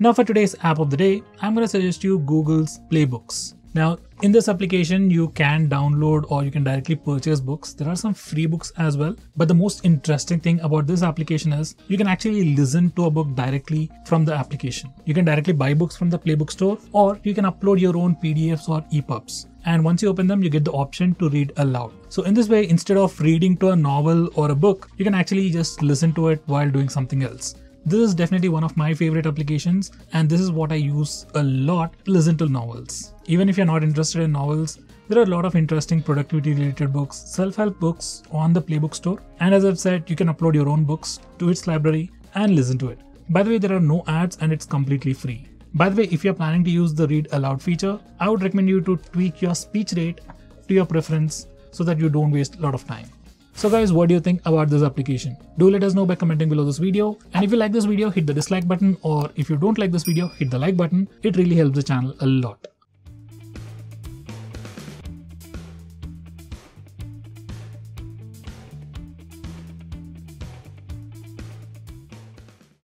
Now for today's app of the day, I'm going to suggest you Google's Play Books. Now, in this application, you can download or you can directly purchase books. There are some free books as well. But the most interesting thing about this application is you can actually listen to a book directly from the application. You can directly buy books from the Playbook store or you can upload your own PDFs or EPUBs. And once you open them, you get the option to read aloud. So in this way, instead of reading to a novel or a book, you can actually just listen to it while doing something else. This is definitely one of my favorite applications and this is what I use a lot to listen to novels. Even if you're not interested in novels, there are a lot of interesting productivity related books, self-help books on the Playbook store. And as I've said, you can upload your own books to its library and listen to it. By the way, there are no ads and it's completely free. By the way, if you're planning to use the read aloud feature, I would recommend you to tweak your speech rate to your preference so that you don't waste a lot of time. So guys, what do you think about this application? Do let us know by commenting below this video. And if you like this video, hit the dislike button or if you don't like this video, hit the like button. It really helps the channel a lot.